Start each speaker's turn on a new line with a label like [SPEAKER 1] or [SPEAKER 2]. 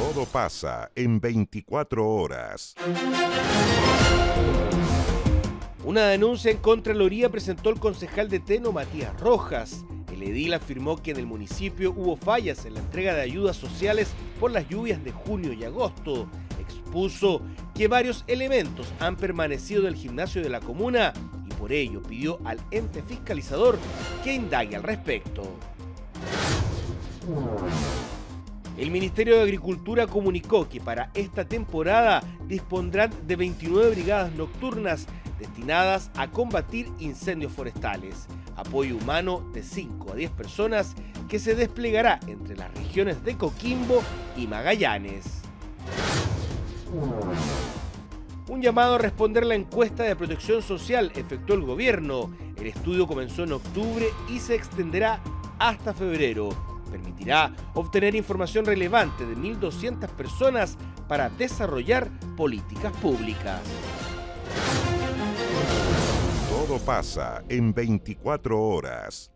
[SPEAKER 1] Todo pasa en 24 horas.
[SPEAKER 2] Una denuncia en Contraloría presentó el concejal de Teno, Matías Rojas. El edil afirmó que en el municipio hubo fallas en la entrega de ayudas sociales por las lluvias de junio y agosto. Expuso que varios elementos han permanecido del gimnasio de la comuna y por ello pidió al ente fiscalizador que indague al respecto. El Ministerio de Agricultura comunicó que para esta temporada dispondrán de 29 brigadas nocturnas destinadas a combatir incendios forestales. Apoyo humano de 5 a 10 personas que se desplegará entre las regiones de Coquimbo y Magallanes. Un llamado a responder la encuesta de protección social efectuó el gobierno. El estudio comenzó en octubre y se extenderá hasta febrero. Permitirá obtener información relevante de 1.200 personas para desarrollar políticas públicas.
[SPEAKER 1] Todo pasa en 24 horas.